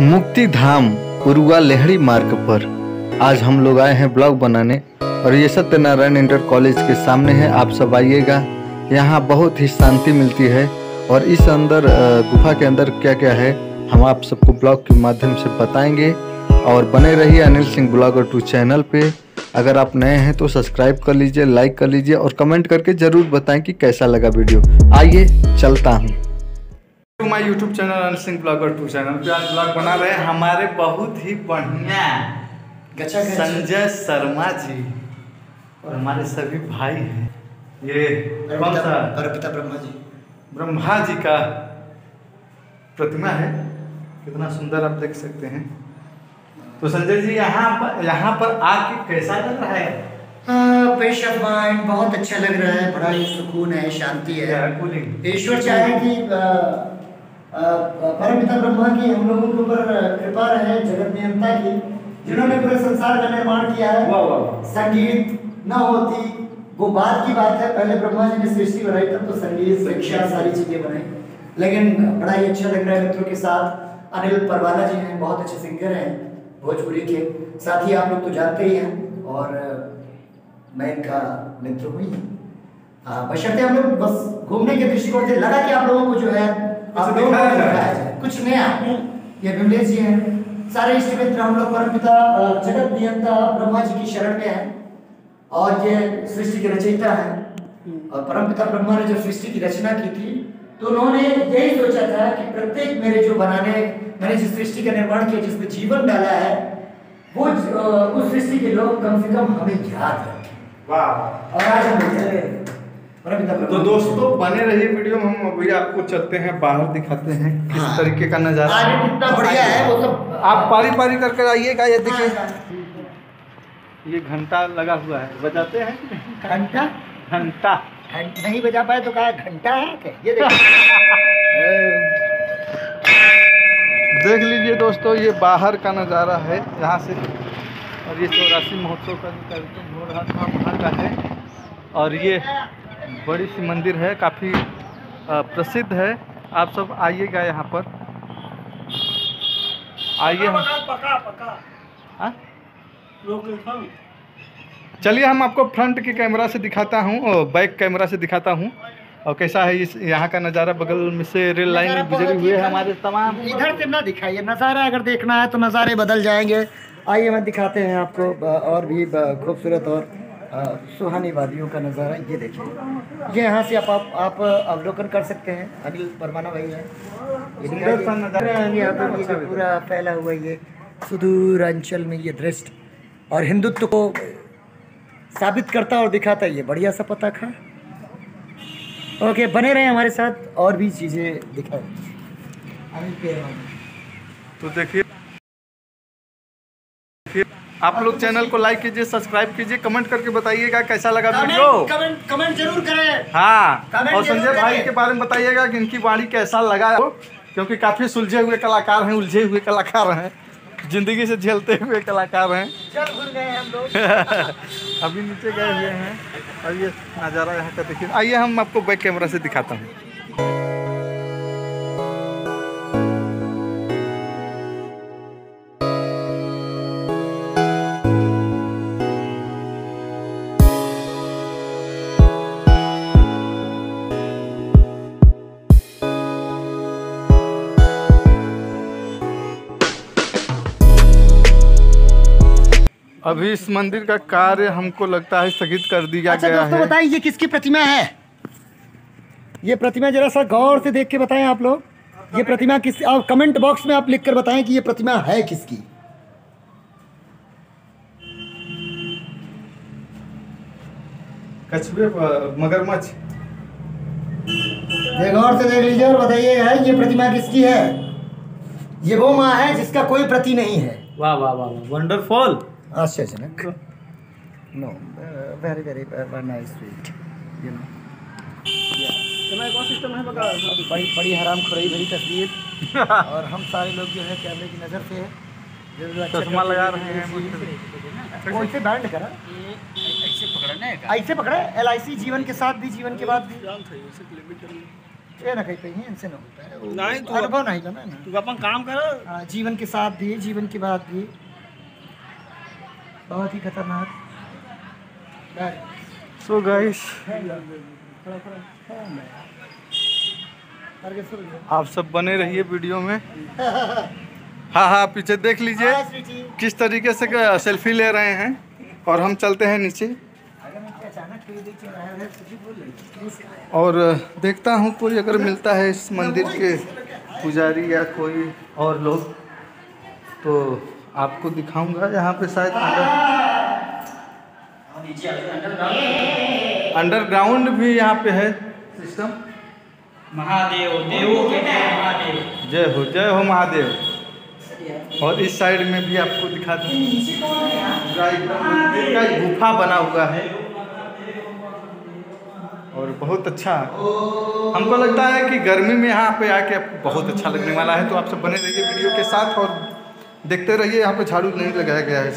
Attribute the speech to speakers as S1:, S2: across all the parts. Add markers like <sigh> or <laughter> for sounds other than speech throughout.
S1: मुक्ति धाम उरुआ लेहड़ी मार्ग पर। आज हम लोग आए हैं ब्लॉग बनाने और ये सत्यनारायण इंटर कॉलेज के सामने है, आप सब आइएगा। यहाँ बहुत ही शांति मिलती है और इस अंदर गुफा के अंदर क्या क्या है, हम आप सबको ब्लॉग के माध्यम से बताएँगे। और बने रहिए Anil Singh blogger two channel पे। अगर आप नए हैं तो सब्सक्राइब कर लीजिए, लाइक कर लीजिए और कमेंट करके ज़रूर बताएँ कि कैसा लगा वीडियो। आइए, चलता हूँ। To my YouTube channel Anil Singh blogger two channel पे आज ब्लॉग बना रहे हमारे बहुत ही बढ़िया संजय शर्मा जी और हमारे सभी भाई हैं। ये कौन सा?
S2: परपिता ब्रह्मा जी।
S1: ब्रह्मा जी का प्रतिमा है। कितना सुंदर आप देख सकते हैं। तो संजय जी यहाँ पर यहाँ पर आके कैसा लग रहा है?
S2: पेश ऑफ़ माइंड बहुत अच्छा लग रहा है। बड़ा ही सुकून है शांति है। ईश्वर चाहे कि परमपिता ब्रह्मा की हम लोगों के ऊपर कृपा रहे जगत नियंता की जिन्होंने पूरे संसार का निर्माण किया है। संगीत न होती वो बात की बात है। पहले ब्रह्मा जी ने सृष्टि बनाई तब तो संगीत शिक्षा सारी चीज़ें बनाई। लेकिन बड़ा ही अच्छा लग रहा है मित्रों के साथ। अनिल परवाला जी हैं बहुत अच्छे सिंगर हैं भोजपुरी के। साथ ही आप लोग तो जानते ही हैं। और मैं इनका मित्र हुई हाँ। बशर्ते हम लोग बस घूमने के दृष्टिकोण से लगा कि आप लोगों को जो है आप लोगों को
S1: दिखाया जाए।
S2: कुछ नया। ये विमलेश जी हैं। सारे इष्ट मित्र हम लोग परमपिता अ, जगत नियंता ब्रह्मा जी की शरण में हैं। और ये सृष्टि के रचयिता हैं। और परमपिता ब्रह्मा ने जब सृष्टि की रचना की थी तो उन्होंने यही सोचा था कि प्रत्येक मेरे जो बनाने मैंने जिस सृष्टि का निर्माण किया जिसमें जीवन डाला है वो उस सृष्टि के लोग कम से कम हमें याद रखें।
S1: वाह।
S2: और आज हम चले रहे हैं। परमपिता
S1: तो दोस्तों बने रहिए वीडियो में हम अभी आपको चलते हैं बाहर दिखाते हैं किस
S2: हाँ।
S1: तरीके का नज़ारा
S2: कितना बढ़िया है वो सब
S1: आप पारी पारी करके आइएगा ये देखिए।
S2: हाँ,
S1: ये घंटा लगा हुआ है। बजाते हैं
S2: घंटा?
S1: घंटा।
S2: नहीं बजा पाए तो कहा घंटा है ये <laughs> देख
S1: लीजिए दोस्तों ये बाहर का नज़ारा है यहाँ से। और ये चौरासी महोत्सव का जो कार्यक्रम हो रहा था वहाँ का है। और ये बड़ी सी मंदिर है काफ़ी प्रसिद्ध है। आप सब आइएगा यहाँ पर। आइए हम।
S3: पका पका
S1: हाँ? चलिए हम आपको फ्रंट के कैमरा से दिखाता हूँ बैक कैमरा से दिखाता हूँ। और कैसा है इस यहाँ का नज़ारा बगल में से रेल लाइन गुजरे
S2: ही
S1: हुए हैं
S2: अच्छा।
S1: हमारे तमाम।
S2: इधर से ना दिखाइए नज़ारा अगर देखना है तो नज़ारे बदल जाएँगे। आइए मैं दिखाते हैं आपको और भी खूबसूरत और सुहानी वादियों का नज़ारा ये देखिए। ये यहाँ से आप आप, आप अवलोकन कर सकते हैं अनिल परमाना भाई है। यहाँ पर ये जो पूरा फैला हुआ ये सुदूर अंचल में ये दृष्टि और हिंदुत्व को साबित करता और दिखाता ये बढ़िया सा पता खा ओके बने रहे हमारे साथ और भी चीज़ें दिखाएँ। अनिल
S1: तो देखिए देखिए, आप लोग चैनल को लाइक कीजिए सब्सक्राइब कीजिए कमेंट करके बताइएगा कैसा लगा वीडियो।
S2: कमेंट कमेंट ज़रूर करें।
S1: हाँ और संजय भाई के बारे में बताइएगा कि इनकी वाणी कैसा लगा? क्योंकि काफ़ी सुलझे हुए कलाकार हैं उलझे हुए कलाकार हैं ज़िंदगी से झेलते हुए कलाकार हैं।
S2: चल भूल गए हम लोग। <laughs>
S1: अभी नीचे गए हुए हैं और ये नज़ारा यहाँ का देखिए। आइए हम आपको बैक कैमरा से दिखाता हूँ। अभी इस मंदिर का कार्य हमको लगता है स्थगित कर दिया
S2: अच्छा
S1: गया
S2: दोस्तों
S1: है।
S2: बताइए ये किसकी प्रतिमा है? ये प्रतिमा जरा सा गौर से देख के बताएँ आप लोग। ये प्रतिमा किस और कमेंट बॉक्स में आप लिख कर बताएँ कि ये प्रतिमा है किसकी।
S1: कछुए मगरमच्छ।
S2: ये गौर से देख लीजिए और बताइए है ये प्रतिमा किसकी है? ये वो माँ है जिसका कोई प्रति नहीं है।
S3: वाह वाह वाह वंडरफुल
S2: आश्चर्यजनक no very very nice sweet you know
S3: system है बता <laughs>
S2: बड़ी बड़ी हराम खुराई भरी तस्वीर। <laughs> और हम सारे लोग जो है कैमरे की नज़र से अच्छा
S1: चश्मा लगा रहे हैं
S2: कौन से बैंड करा?
S3: ऐसे पकड़ना है
S2: ऐसे पकड़ा? एल जीवन के साथ भी जीवन के बाद भी। ये ना कहीं कहीं इनसे ना होता है।
S3: नहीं, तू-
S2: अनुभव नहीं करना ना।
S3: तू अपन काम कर।
S2: हाँ, जीवन के साथ भी जीवन की बात भी। बहुत ही खतरनाक।
S1: So guys. आप सब बने रहिए वीडियो में। हाँ हाँ पीछे देख लीजिए।
S2: हाँ,
S1: किस तरीके से सेल्फी ले रहे हैं। और हम चलते हैं नीचे। और देखता हूँ कोई अगर मिलता है इस मंदिर के पुजारी या कोई और लोग तो आपको दिखाऊँगा यहाँ पे शायद अंडर अंडरग्राउंड भी यहाँ पे है सिस्टम।
S3: महादेव देवो महादेव।
S1: जय हो जय हो महादेव। और इस साइड में भी आपको दिखा का गुफा बना हुआ है। और बहुत अच्छा। हमको लगता है कि गर्मी में यहाँ पे आके आपको बहुत अच्छा लगने वाला है। तो आप सब बने रहिए वीडियो के साथ और देखते रहिए, यहाँ पे झाड़ू नहीं लगाया गया है।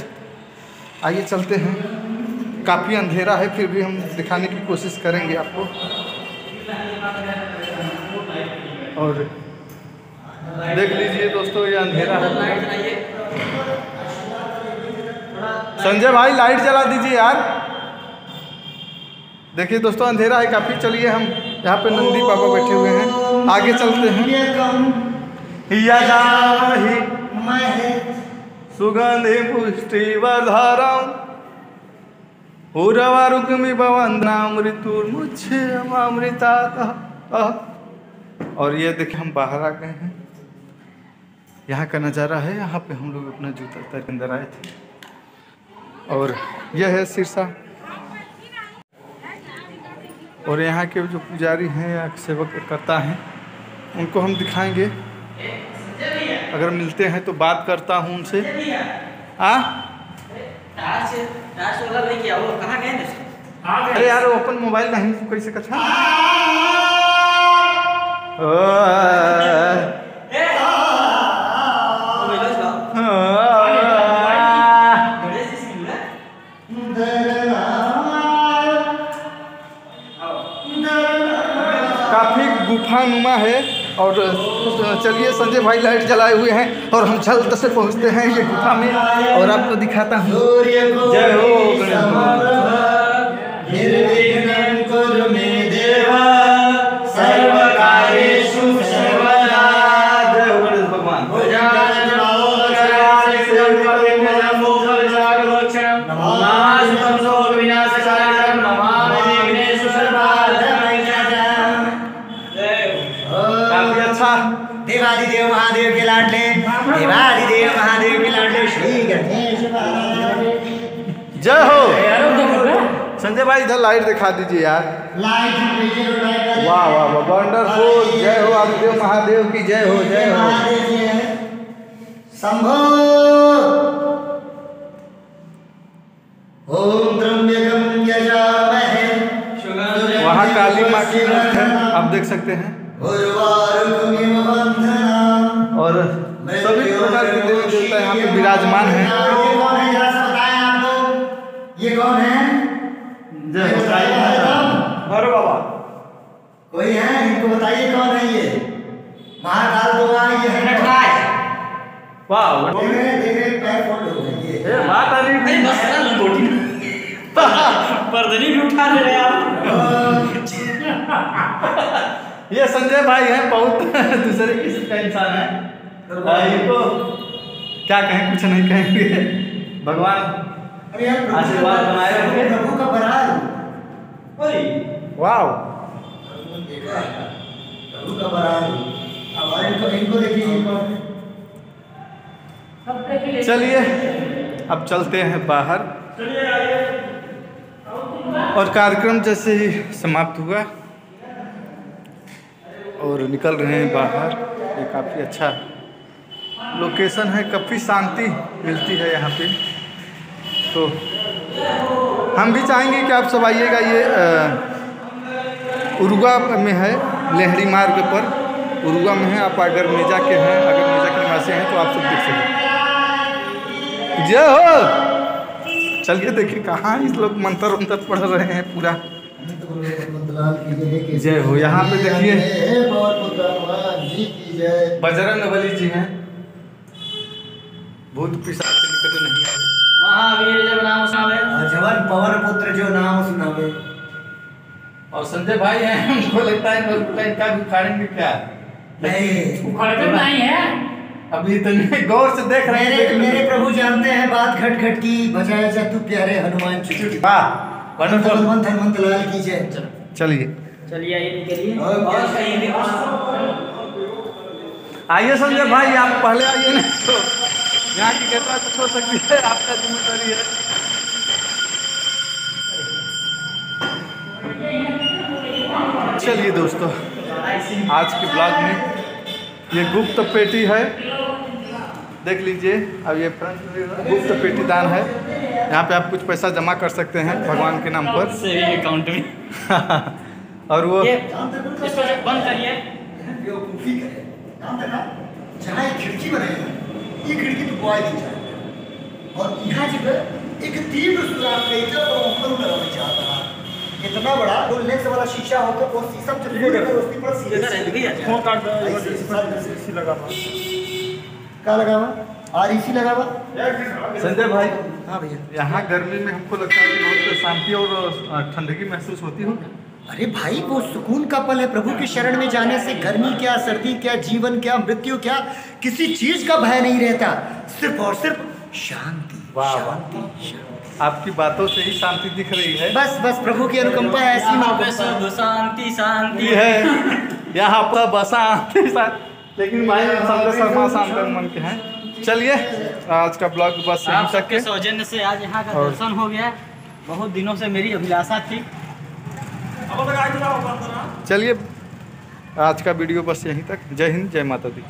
S1: आइए चलते हैं। काफ़ी अंधेरा है, फिर भी हम दिखाने की कोशिश करेंगे आपको। और देख लीजिए दोस्तों, ये अंधेरा है। संजय भाई, लाइट जला दीजिए यार। देखिए दोस्तों, अंधेरा है, काफ़ी चलिए हम। यहाँ पे नंदी बाबा बैठे हुए हैं। आगे चलते हैं।
S2: मैं है।
S1: सुगंधि पुष्टि वर्धरम। उरवा रुक्मि भवंदना मृत्युर्मुच्छे अमृता और ये देखिए हम बाहर आ गए हैं। यहाँ का नज़ारा है, यहाँ पे हम लोग अपना जूता उतार के अंदर आए थे। और यह है सिरसा। और यहाँ के जो पुजारी हैं या सेवक करता हैं, उनको हम दिखाएँगे। अगर मिलते हैं तो बात करता हूँ उनसे। आ? अरे यार, वो अपन मोबाइल नहीं कैसे कथा काफ़ी गुफानुमा है। और चलिए संजय भाई लाइट जलाए हुए हैं और हम जल्द से पहुँचते हैं ये गुफा में और आपको दिखाता हूँ। जय हो
S2: देवादिदेव महादेव के लाडले। देवादिदेव महादेव के लाडले। श्री गणेश
S1: जय हो। संजय भाई इधर लाइट दिखा दीजिए यार।
S2: लाइट
S1: वाह वाह वाह वंडरफुल जय हो आदिदेव महादेव की जय हो जय हो।
S2: शंभो ओम त्र्यंबकं यजामहे।
S1: वहाँ काली माँ की मूर्ति है आप देख सकते हैं। पे विराजमान हैं।
S2: ये कौन है? जरा बताएँ आप लोग। ये कौन है?
S1: जय। अरे बाबा।
S2: कोई है? इनको बताइए कौन है ये? महाकाल ये है
S1: वाह
S2: देख रहे देख रहे पैर फोल्ड हो गए ये।
S1: बात आ रही
S4: अरे बस लंगोटी। पर्दनी भी उठा ले रहे आप।
S1: ये संजय भाई हैं बहुत <laughs> दूसरे किस्म का इंसान है। इनको क्या कहें कुछ नहीं कहेंगे। भगवान आशीर्वाद बनाए रखे।
S2: प्रभु का बराल।
S1: वाह
S2: प्रभु का बराल। इनको इनको देखिए?
S1: चलिए अब चलते हैं बाहर। और कार्यक्रम जैसे ही समाप्त हुआ और निकल रहे हैं बाहर। ये काफ़ी अच्छा लोकेशन है काफ़ी शांति मिलती है यहाँ पे तो हम भी चाहेंगे कि आप सब आइएगा ये अ, उरुआ में है लेहड़ी मार्ग पर उरुआ में है आप अगर मेजा के हैं अगर मेजा के निवासी हैं तो आप सब देख सकते जय हो चलिए देखिए कहाँ इस लोग मंत्र उंतर पढ़ रहे हैं पूरा जय हो यहाँ पे देखिए बजरंग बली जी हैं भूत पिशाच के निकट नहीं आए।
S3: महावीर जब नाम सुनावे।
S2: जवन पवन पुत्र जो नाम सुनावे।
S1: और संजय भाई हैं हमको लगता है इनको इनका भी उखाड़ेंगे क्या?
S2: नहीं।
S3: उखड़ते नहीं है।
S1: अभी तो नहीं गौर से देख रहे
S2: मेरे
S1: हैं
S2: मेरे प्रभु जानते हैं बात घट घट की बजाय जा तू प्यारे हनुमान चुटुट
S1: वाह
S2: हनुमंत हनुमंत लाल की जय
S1: चलिए।
S3: चलिए आइए निकलिए।
S1: आइए संजय भाई आप पहले आइए ना। तो यहाँ की घटना कुछ हो सकती है आपका ज़िम्मेदारी है। चलिए दोस्तों आज के ब्लॉग में ये गुप्त पेटी है। देख लीजिए अब ये फ्रंट गुप्त पेटी दान है। यहाँ पे आप कुछ पैसा जमा कर सकते हैं भगवान के नाम पर।
S3: सेविंग अकाउंट में। <laughs>
S1: और वो
S3: बंद करिए।
S2: खिड़की खिड़की तो बुआई दी जाए और यहाँ जब एक तीव्र सुराख कही तो ऊपर लगाना चाहता है इतना बड़ा? दो लेंस वाला शीशा हो तो वो शीशा जब खोलेगा तो उसके ऊपर सीधे
S3: फ़ोन काट
S2: क्या लगा हुआ। आर इसी लगा हुआ?
S1: संजय भाई
S2: हाँ भैया।
S1: यहाँ गर्मी में हमको लगता है कि बहुत शांति और ठंडकी महसूस होती होगी।
S2: अरे भाई वो सुकून का पल है प्रभु की शरण में जाने से। गर्मी क्या सर्दी क्या जीवन क्या मृत्यु क्या किसी चीज़ का भय नहीं रहता। सिर्फ़ और सिर्फ़ शांति
S1: वाह, वाह।
S2: शांति।
S1: आपकी बातों से ही शांति दिख रही है।
S2: बस बस प्रभु की अनुकंपा ऐसी
S3: शांति शांति।
S1: है यहाँ पर बसा। आते लेकिन भाई शर्मा शांत मन के हैं। चलिए आज का ब्लॉग बस
S3: आप सबके
S1: के
S3: सौजन्य से आज यहाँ का दर्शन हो गया। बहुत दिनों से मेरी अभिलाषा थी।
S1: चलिए आज का वीडियो बस यहीं तक। जय हिंद जय माता दी।